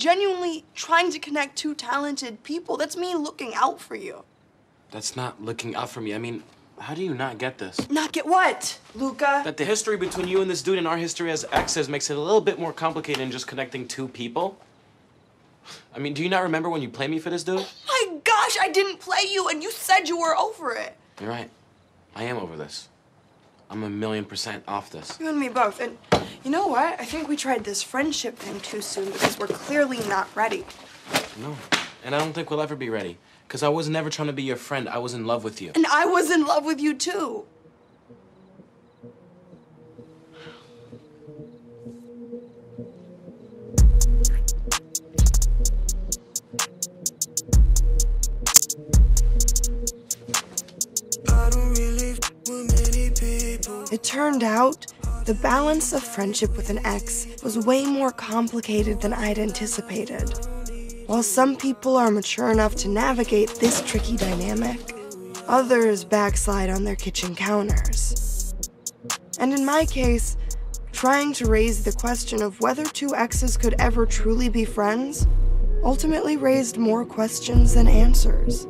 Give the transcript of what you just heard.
genuinely trying to connect two talented people. That's me looking out for you. That's not looking out for me. I mean, how do you not get this? Not get what, Luca? That the history between you and this dude and our history as exes makes it a little bit more complicated than just connecting two people? I mean, do you not remember when you played me for this dude? My gosh, I didn't play you and you said you were over it. You're right. I am over this. I'm a million percent off this. You and me both. And you know what? I think we tried this friendship thing too soon because we're clearly not ready. No. And I don't think we'll ever be ready. Because I was never trying to be your friend. I was in love with you. And I was in love with you too. It turned out the balance of friendship with an ex was way more complicated than I'd anticipated. While some people are mature enough to navigate this tricky dynamic, others backslide on their kitchen counters. And in my case, trying to raise the question of whether two exes could ever truly be friends ultimately raised more questions than answers.